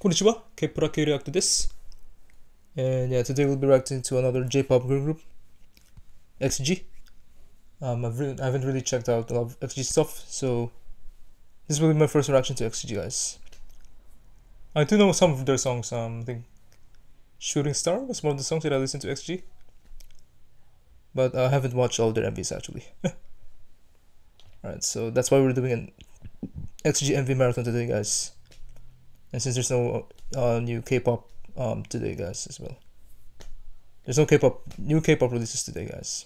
Konnichiwa, Kepurake react to this. And yeah, today we'll be reacting to another J-pop girl group, XG. Um, I've really, I haven't really checked out a lot of XG stuff, so this will be my first reaction to XG, guys. I do know some of their songs. Um, I think Shooting Star was one of the songs that I listened to XG, but I haven't watched all their MVs actually. Alright, so that's why we're doing an XG MV marathon today, guys. And since there's no uh, new K-pop um, today, guys, as well. There's no K-pop, new K-pop releases today, guys.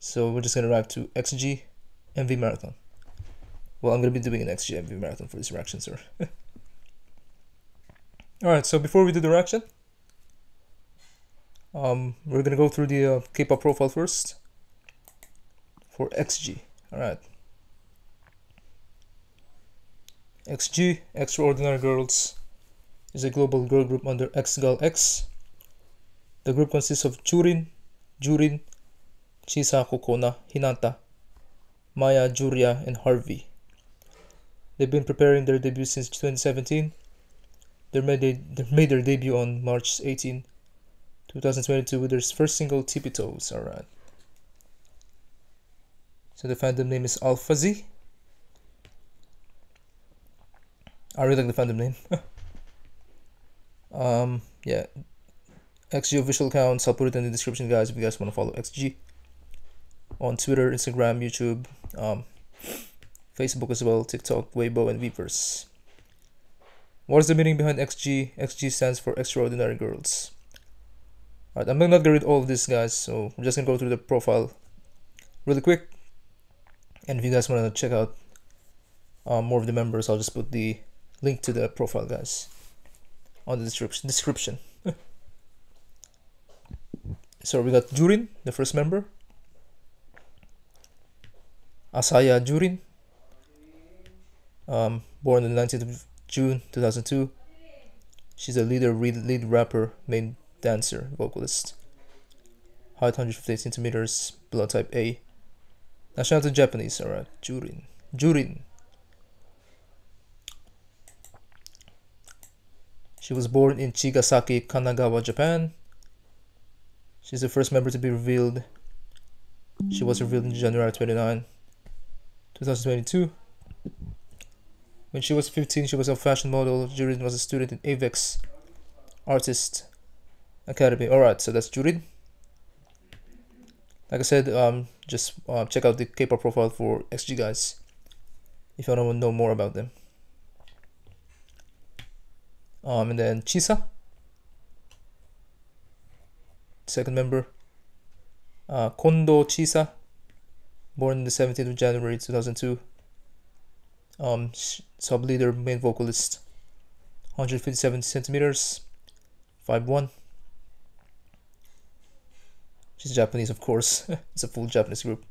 So we're just gonna react to XG MV marathon. Well, I'm gonna be doing an XG MV marathon for this reaction, sir. Alright, so before we do the reaction, um, we're gonna go through the uh, K-pop profile first for XG. Alright. XG, Extraordinary Girls, is a global girl group under XGALX. The group consists of Jurin, Jurin, Chisa Cocona, Hinata, Maya, Juria, and Harvey. They've been preparing their debut since 2017. They made, made their debut on March 18, 2022 with their first single, Tippy Toes. Alright. So the fandom name is Alpha. I really like the fandom name. um, yeah. XG official accounts, I'll put it in the description, guys, if you guys want to follow XG. On Twitter, Instagram, YouTube, um, Facebook as well, TikTok, Weibo, and Weverse. What is the meaning behind XG? XG stands for Extraordinary Girls. Alright, I'm not gonna read all of this, guys, so I'm just gonna go through the profile really quick. And if you guys want to check out uh, more of the members, I'll just put the link to the profile, guys, on the description. description. so we got Jurin, the first member. Asaya Jurin, um, born on the 19th of June 2002. She's a leader, lead rapper, main dancer, vocalist. Height 158 centimeters, blood type A. Nationality Japanese, alright. Jurin. Jurin. She was born in Chigasaki, Kanagawa, Japan. She's the first member to be revealed. She was revealed in January 29, 2022. When she was 15, she was a fashion model. Jurin was a student in Avex Artist Academy. Alright, so that's Jurin. Like I said, um, just uh, check out the K-pop profile for XG guys if you want to know more about them. Um, and then Chisa, second member, uh, Kondo Chisa, born the 17th of January 2002. Um, sub leader, main vocalist, 157 centimeters, 5'1. She's Japanese, of course. it's a full Japanese group.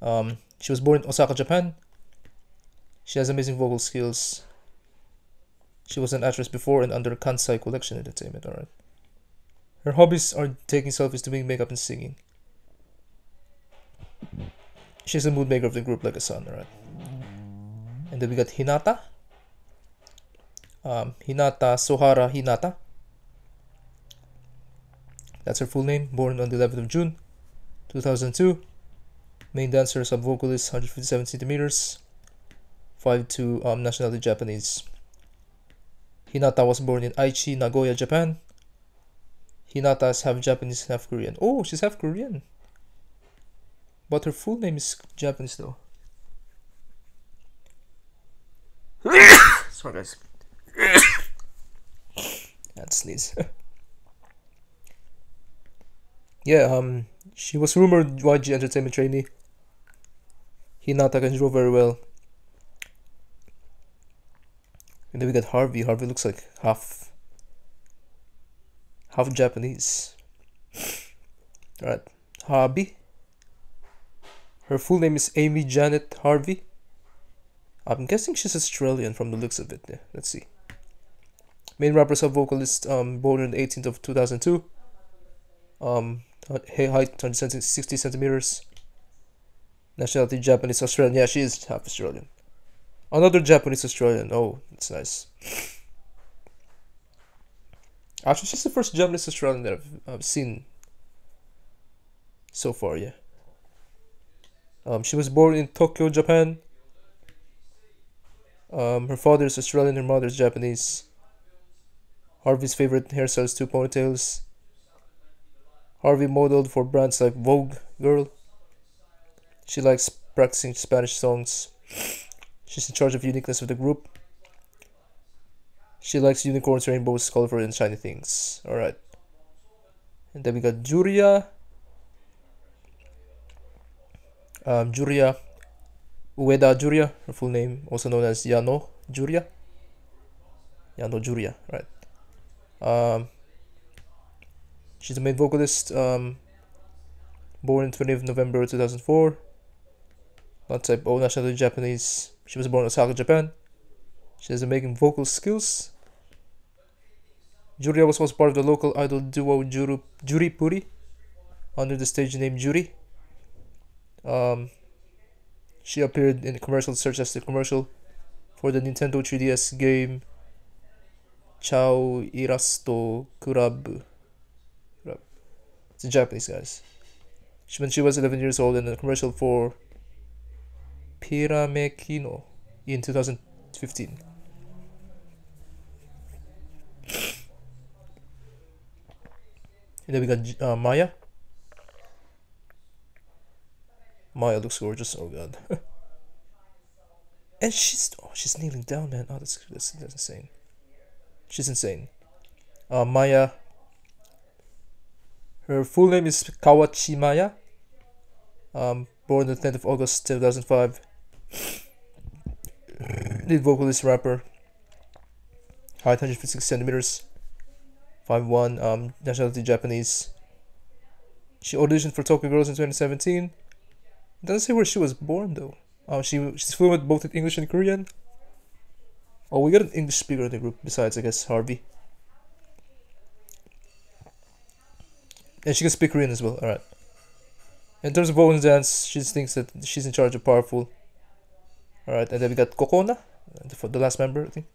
Um, she was born in Osaka, Japan. She has amazing vocal skills. She was an actress before and under Kansai Collection Entertainment, alright. Her hobbies are taking selfies, doing makeup, and singing. She's a mood maker of the group like a son, alright. And then we got Hinata. Um, Hinata Sohara Hinata. That's her full name. Born on the 11th of June, 2002. Main dancer, sub vocalist, 157 centimeters. 5'2", um, nationality Japanese. Hinata was born in Aichi, Nagoya, Japan. Hinata is half Japanese, half Korean. Oh, she's half Korean. But her full name is Japanese though. Sorry guys. That's sneeze. yeah, um, she was rumored YG Entertainment trainee. Hinata can draw very well. And then we got Harvey. Harvey looks like half half Japanese. Alright. Harvey. Her full name is Amy Janet Harvey. I'm guessing she's Australian from the looks of it. Yeah, let's see. Main rapper sub vocalist, um, born on the 18th of 2002. Um, height 160 centimeters. Nationality Japanese Australian. Yeah, she is half Australian. Another Japanese Australian. Oh, that's nice. Actually, she's the first Japanese Australian that I've, I've seen so far, yeah. Um, she was born in Tokyo, Japan. Um, her father is Australian, her mother is Japanese. Harvey's favorite hairstyle is two ponytails. Harvey modeled for brands like Vogue Girl. She likes practicing Spanish songs. She's in charge of uniqueness of the group. She likes unicorns, rainbows, colorful, and shiny things. Alright. And then we got Juria. Um, Juria Ueda Juria, her full name, also known as Yano Juria. Yano Juria, right. Um, she's the main vocalist, um, born 20th November 2004. Blood type O, nationality Japanese. She was born in Osaka, Japan. She has amazing vocal skills. Juria was also part of the local idol duo Juru, Juri Puri under the stage name Juri. Um, she appeared in commercials such as the commercial for the Nintendo 3DS game Chao Irasto Kurabu. It's in Japanese, guys. She, when she was 11 years old in a commercial for Piramekino in 2015. And then we got uh, Maya. Maya looks gorgeous. Oh god. and she's oh she's kneeling down, man. Oh, that's that's, that's insane. She's insane. Uh, Maya. Her full name is Kawachi Maya. Um, born the 10th of August 2005. Lead vocalist, rapper. Height 156 centimeters. 5'1", um, nationality Japanese. She auditioned for Tokyo Girls in 2017 doesn't say where she was born though. Oh, she she's fluent both in English and Korean. Oh, we got an English speaker in the group besides, I guess, Harvey. And she can speak Korean as well. All right. In terms of vocal dance, she thinks that she's in charge of powerful. All right, and then we got Cocona, for the last member, I think.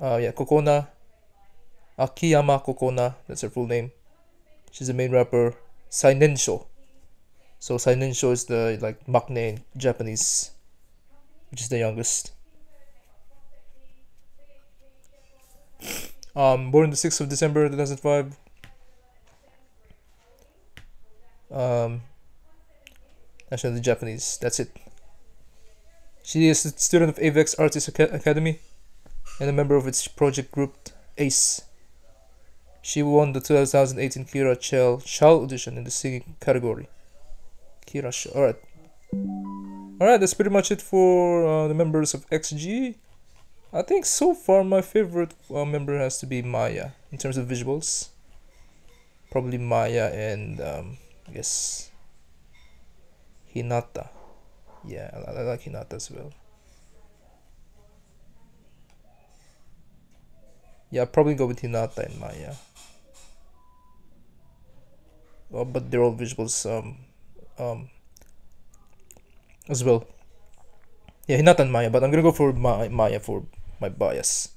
Uh, yeah, Cocona. Akiyama Cocona, that's her full name. She's the main rapper. Sainensho. So Sainisho is the like maknae in Japanese, which is the youngest. Um, born the 6th of December 2005. Um, nationality Japanese. That's it. She is a student of Avex Artist Academy and a member of its project group ACE. She won the 2018 Kira Chell Chal audition in the singing category. Kira Kirash. Alright. Alright, that's pretty much it for uh, the members of XG. I think so far my favorite uh, member has to be Maya in terms of visuals. Probably Maya and um, I guess Hinata. Yeah, I, like Hinata as well. Yeah, I'll probably go with Hinata and Maya. Well, but they're all visuals. Um, um, as well. Yeah, Hinata on Maya, but I'm gonna go for my Maya for my bias.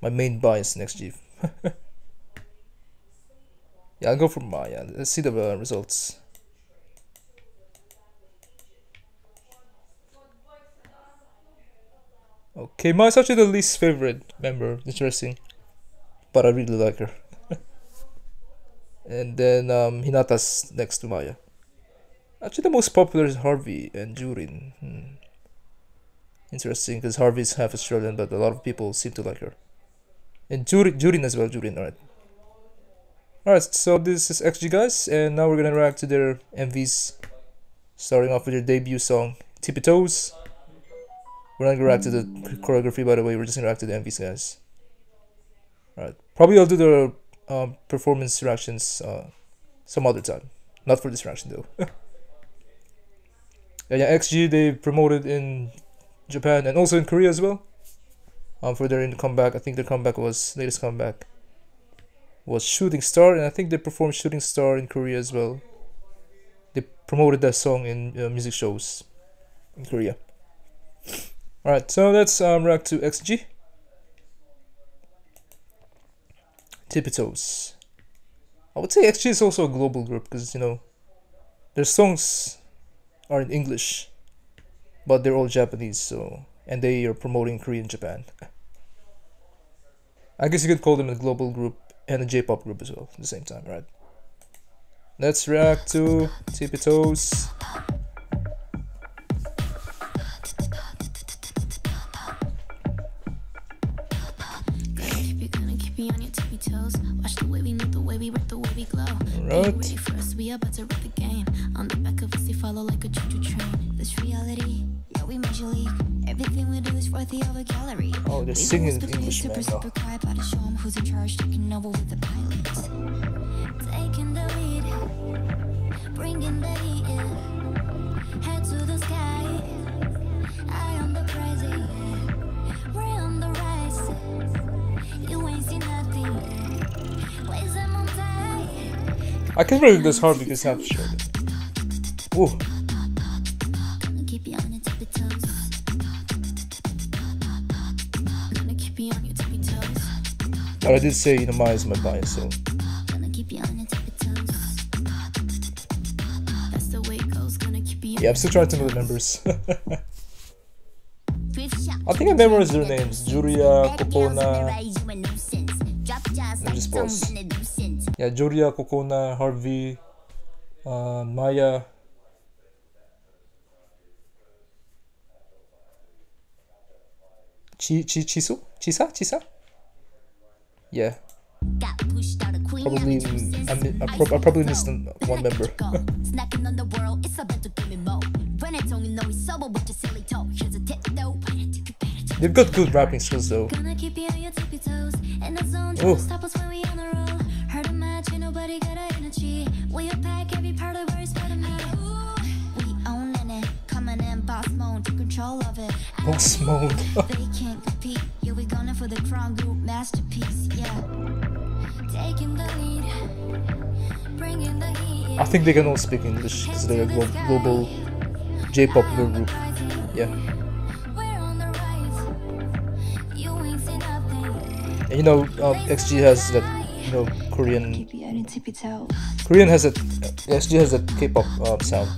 My main bias next G. yeah, I'll go for Maya. Let's see the uh, results. Okay, Maya's actually the least favorite member. Interesting. But I really like her. and then um, Hinata's next to Maya. Actually, the most popular is Harvey and Jurin. Hmm. Interesting, because Harvey is half Australian, but a lot of people seem to like her. And Jurin, Jurin as well, Jurin, alright. Alright, so this is XG guys, and now we're gonna react to their MVs. Starting off with their debut song, Tippy Toes. We're not gonna react to the choreography, by the way, we're just gonna react to the MVs, guys. Alright, probably I'll do the um, performance reactions uh, some other time. Not for this reaction, though. yeah, yeah, XG they promoted in Japan and also in Korea as well. Um, for their comeback, I think their comeback was latest comeback was Shooting Star, and I think they performed Shooting Star in Korea as well. They promoted that song in uh, music shows in Korea. Alright, so let's um, react to XG. Tippy Toes. I would say XG is also a global group because, you know, their songs are in English, but they're all Japanese, so, and they are promoting Korea Korean Japan. I guess you could call them a global group and a J-pop group as well at the same time, right? Let's react to Tippy Toes. Alright. We about to wreck the game. On the back of us, they follow like a choo-choo train. This reality, yeah, we. Everything we do is worthy of a gallery. Oh, they're singing in English, super, man. Super quiet, about to show them who's in charge, taking over with the pilots. Taking the lead, bringing the heat in. Head to the I can really this hard because half. Ooh. But I did say, you know, Maya is my bias, so. Yeah, I'm still trying to know the members. I think I memorized their names. Julia. Let me just pause. Yeah, Julia, Cocona, Harvey, uh, Maya. Chi, Chi, Chisu? Chisa? Chisa? Yeah. Probably, I, I, pro I probably missed one member. They've got good rapping skills though. Oh. Control of it. Boss mode. they can't compete. Yeah, we going for the crown group masterpiece. Yeah. Taking the lead. Bringing the heat. I think they can all speak English because they're a glo global J-pop group. Yeah. You know, um, XG has that, you know, Korean. Korean has that. XG has that K-pop uh, sound.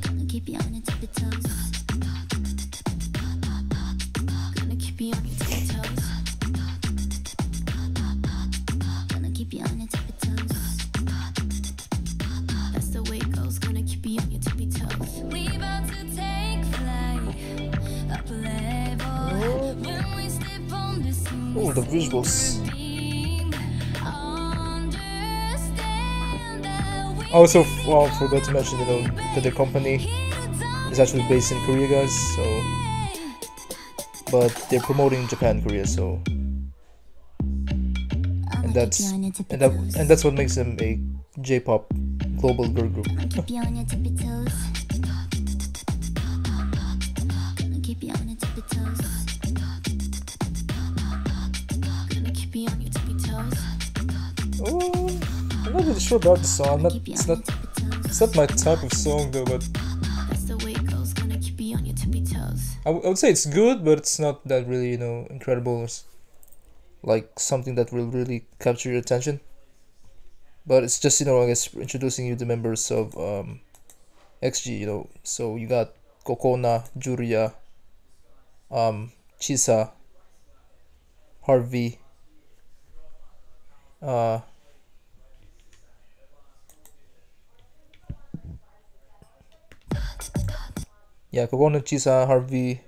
Oh, the visuals. Also well, forgot to mention, you know, that the company is actually based in Korea, guys. So, but they're promoting Japan, Korea. So, and that's and that and that's what makes them a J-pop global girl group. Oh, not really sure about the song. Not, it's not it's not my type of song though, but I, would say it's good, but it's not that really you know incredible, like something that will really capture your attention. But it's just you know I guess introducing you the members of um, XG. You know, so you got Cocona, Juria, um, Chisa, Harvey, uh, yeah, Cocona, Chisa, Harvey,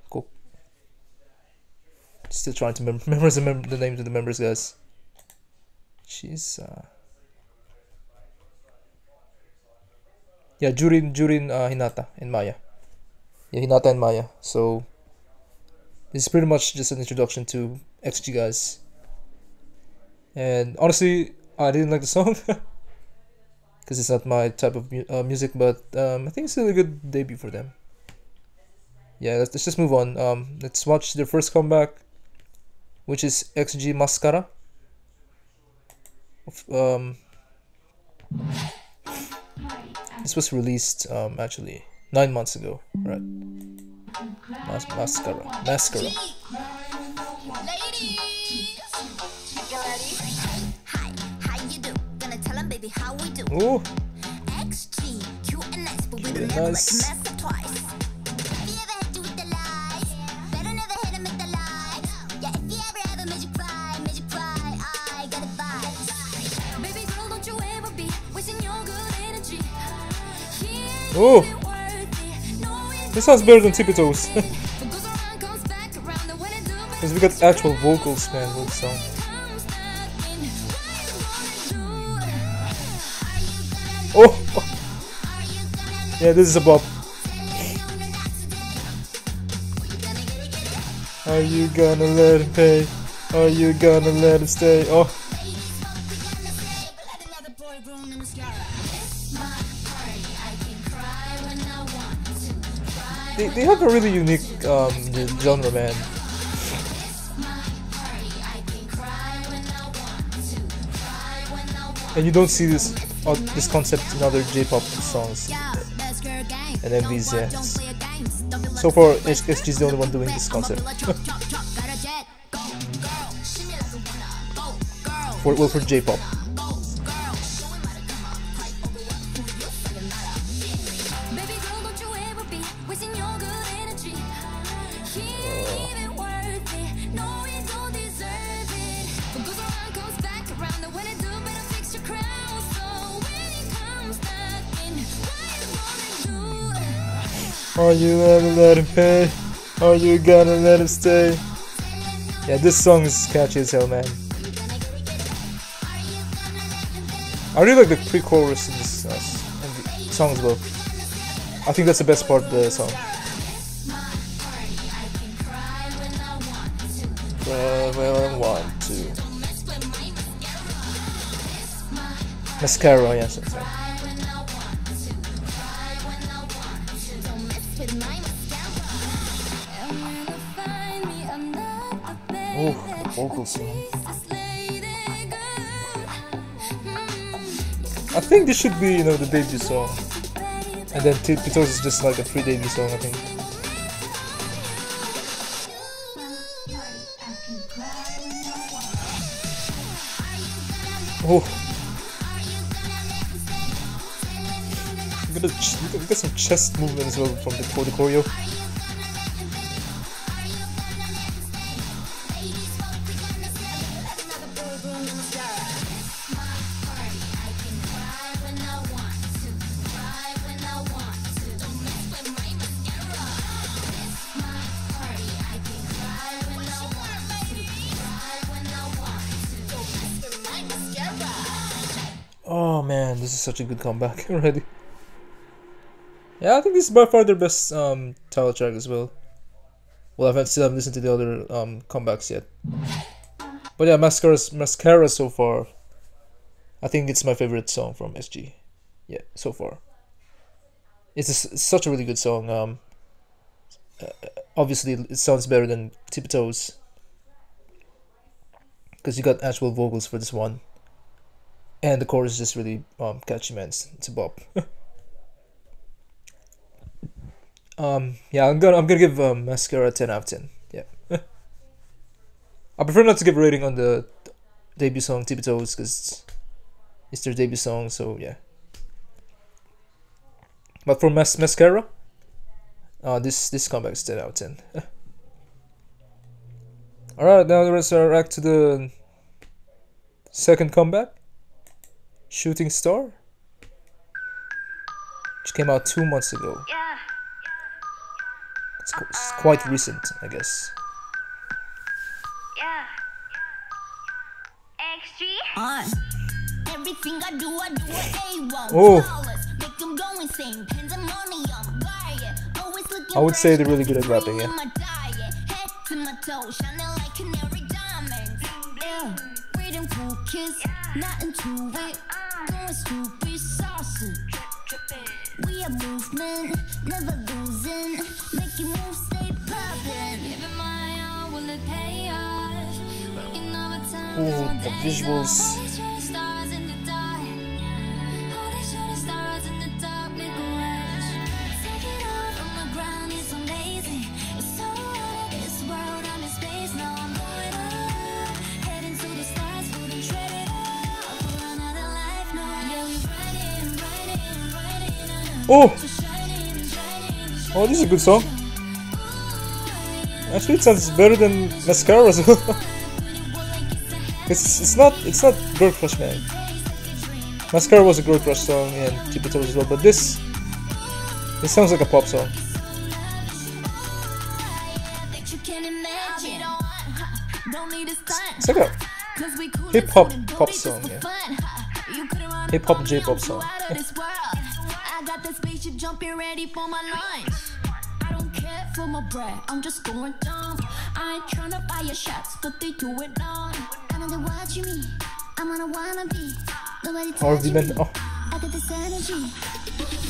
Still trying to mem memorize the, mem the names of the members, guys. Chisa. Yeah, Jurin, Jurin, uh, Hinata, and Maya. Yeah, Hinata and Maya. So, this is pretty much just an introduction to XG, guys. And honestly, I didn't like the song because it's not my type of mu uh, music. But um, I think it's still a good debut for them. Yeah, let's, let's just move on. Um, let's watch their first comeback, which is XG Mascara. Um, this was released um, actually nine months ago, right? Mas mascara. Mascara. Ladies, you ready? Hi, how you do? Gonna tell 'em, baby, how we do. Ooh, XG, cute and nice, Oh. it. This sounds better than Tippy Toes. it Because we got actual vocals, man, with song. Oh, oh. yeah, this is a bop. Are you gonna let him pay? Are you gonna let him stay? Oh, they, they have a really unique um genre, man. And you don't see this uh, this concept in other J-pop songs and MVs. Yeah. So far, XG is the only one doing this concept. for well, for J-pop. Are you gonna let him pay? Are you gonna let him stay? Yeah, this song is catchy as hell, man. I really like the pre-chorus in this uh, song as well. I think that's the best part of the song. I want to. Mascara, yes, right. Vocals. I think this should be, you know, the debut song. And then Toes is just like a free debut song, I think. Oh. We got, a ch- we we got some chest movement as well from the, for the choreo. Is such a good comeback already. Yeah, I think this is by far their best um, title track as well. Well, I haven't still haven't listened to the other um, comebacks yet. But yeah, Mascara, Mascara so far. I think it's my favorite song from XG. Yeah, so far. It's a s such a really good song. Um, uh, obviously, it sounds better than Tiptoes. Because you got actual vocals for this one. And the chorus is just really um, catchy, man. It's, it's a bop. um, yeah, I'm gonna I'm gonna give um, Mascara 10 out of 10. Yeah. I prefer not to give a rating on the debut song Tippy Toes because it's their debut song, so yeah. But for Mas- Mascara, uh, this this comeback is 10 out of 10. Alright, now let's uh, back to the second comeback. Shooting Star, which came out two months ago. Yeah. It's, qu- it's quite recent, I guess. Yeah. XG. On. Everything I do, I do it A1. Oh. Make them go insane. Pandemonium. Always I would say they're really good at rapping, yeah. On my diet. Head to my toes. Shining like canary diamonds. Yeah. Reading cool kids. Not into it. Going stupid saucy. We are movement. Never losing. Making moves, stay poppin'. Giving my all, will it pay off? Working overtime, Ooh, there's the day visuals. Oh! Oh, this is a good song. Actually, it sounds better than Mascara as well. it's, it's not it's not Girl Crush, man. Mascara was a Girl Crush song and Toes as well, but this this sounds like a pop song. It's like a Hip hop pop song, yeah. Hip hop J-pop me, song. the spaceship jumping ready for my lunch. I don't care for my bread, I'm just going dumb. I ain't tryna fire shots, but they do it long. I know they're watching me. I'm on a wannabe. Nobody touching me. Oh, I got this energy.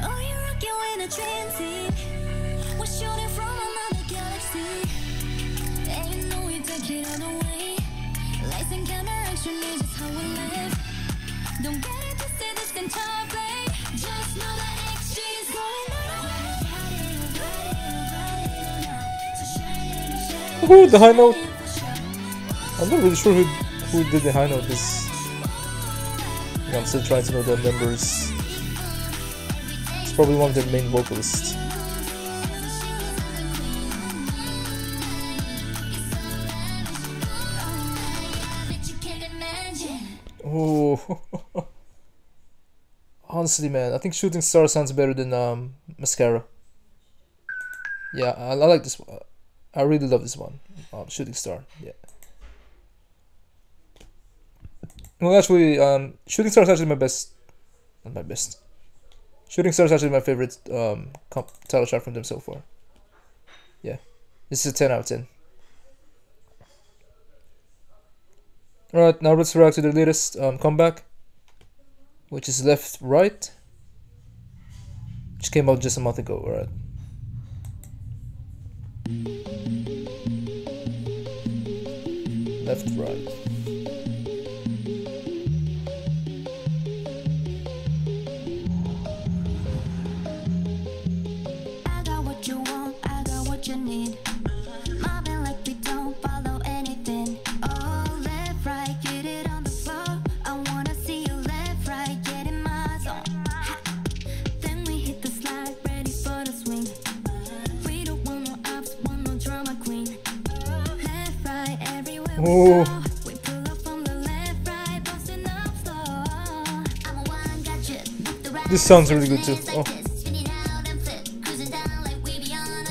Oh, you're rocking. We're shooting from another galaxy. And you know we take it all the way. Lights camera action is just how we live. Don't get it twisted, play. Just know that XG is going the high note. I'm not really sure who who did the high note. This I'm still trying to know the members. Probably one of their main vocalists. That you can't imagine. Oh, honestly, man, I think Shooting Star sounds better than um, Mascara. Yeah, I, I like this one. I really love this one. Um, Shooting Star. Yeah. Well, actually, um, Shooting Star is actually my best. Not my best. Shooting Star is actually my favorite um title shot from them so far. Yeah, this is a ten out of ten. Alright, now let's react to the latest um, comeback, which is Left Right, which came out just a month ago. Alright. Left Right. This sounds really good too. Oh,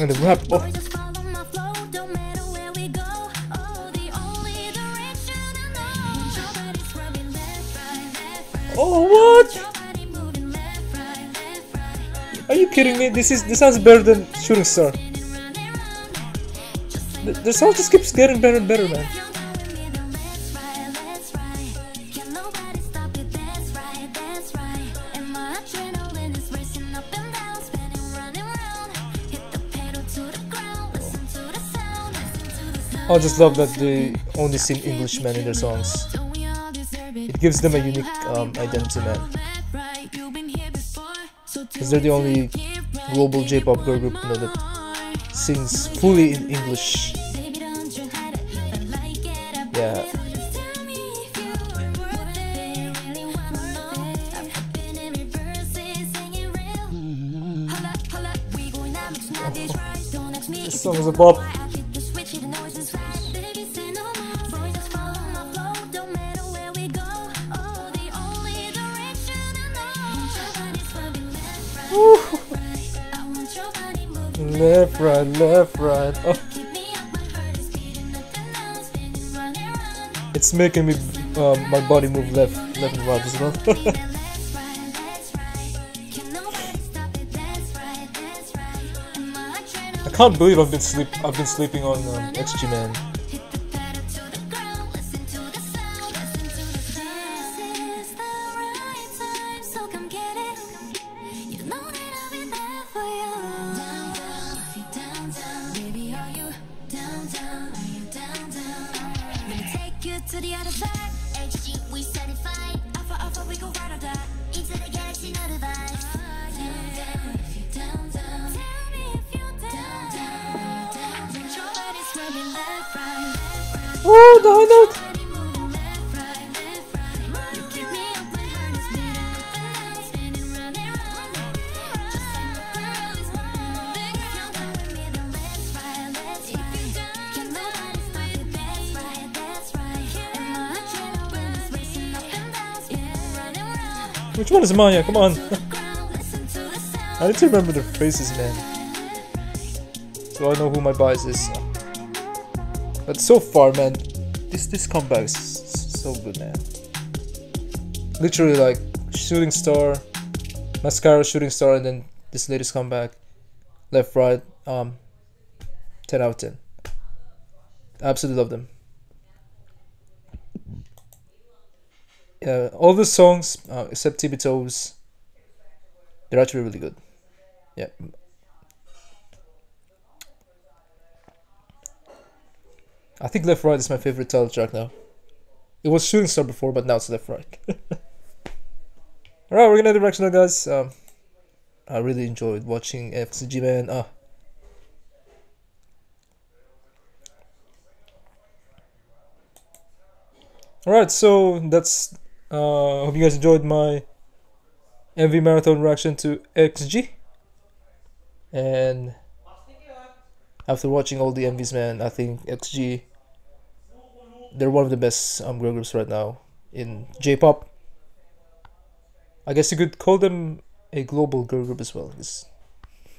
and the rap. Oh. Oh, what? Are you kidding me? This is this sounds better than Shooting Star. The, the song just keeps getting better and better, man. I just love that they only sing English, man, in their songs. It gives them a unique um, identity, man. Because they're the only global J-pop girl group, you know, that sings fully in English. Yeah. This song is a bop. Left, right, left, right. Oh, it's making me um, my body move left left and right as well. I can't believe I've been sleep I've been sleeping on um, XG man which one is Maya come on. I need to remember their faces man. So I know who my bias is. But so far man this this comeback is so good man. Literally like shooting star mascara shooting star and then this latest comeback left right um 10 out of 10 absolutely love them yeah all the songs uh, except toes they're actually really good yeah i think left right is my favorite title track now it was shooting star before but now it's left right Alright, we're gonna do reaction now, guys. Um, I really enjoyed watching FCG man. Ah, Alright, so that's. Uh, hope you guys enjoyed my MV marathon reaction to XG. And after watching all the MVs, man, I think XG. They're one of the best um, girl groups right now in J-pop. I guess you could call them a global girl group as well,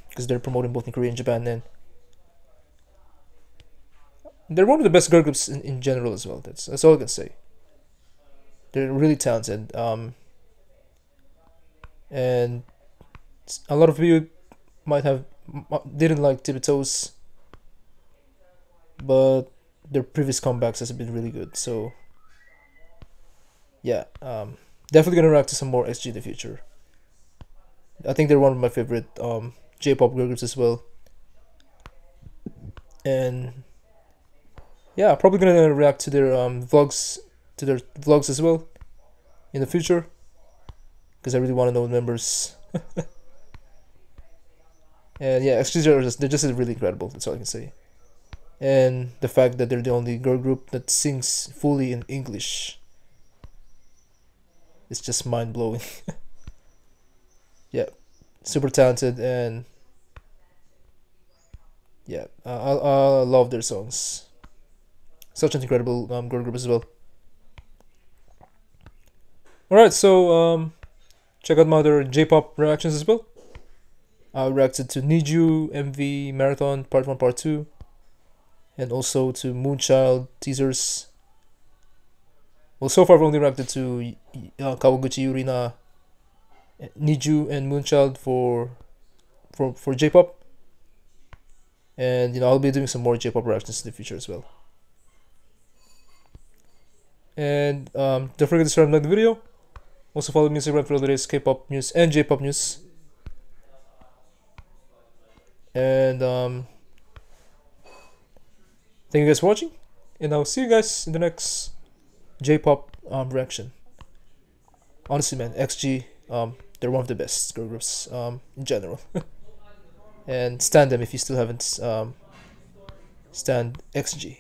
because they're promoting both in Korea and Japan. And they're one of the best girl groups in, in general as well. That's that's all I can say. They're really talented. Um, and a lot of you might have didn't like Toes, but their previous comebacks has been really good. So yeah, um, definitely gonna react to some more XG in the future. I think they're one of my favorite um, J-pop girl groups as well. And yeah, probably gonna react to their um, vlogs, to their vlogs as well, in the future, because I really want to know the members. and yeah, XG are just they're just really incredible. That's all I can say. And the fact that they're the only girl group that sings fully in English. It's just mind blowing. yeah, super talented and yeah, I, I, I love their songs. Such an incredible um, girl group as well. Alright, so um, check out my other J-pop reactions as well. I reacted to You MV Marathon Part 1, Part 2, and also to Moonchild teasers. Well, so far I've only reacted to uh, Kawaguchi Yurina, You, and Moonchild for for for J-pop. And you know I'll be doing some more J-pop reactions in the future as well. And um, don't forget to subscribe and like the video. Also follow me on Instagram for the latest K-pop news and J-pop news. And um, thank you guys for watching, and I'll see you guys in the next J-pop um, reaction. Honestly, man, XG, um, they're one of the best girl groups um, in general. and stand them if you still haven't um, stand XG.